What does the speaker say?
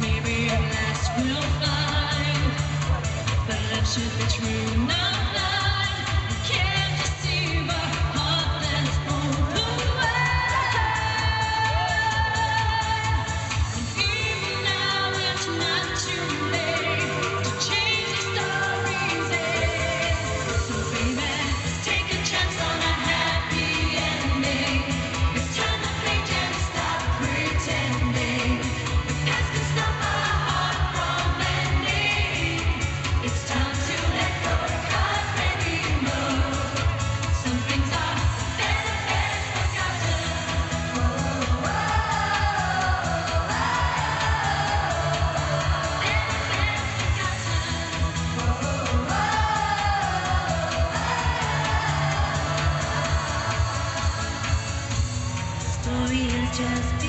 Maybe at last we'll find that love should be true. just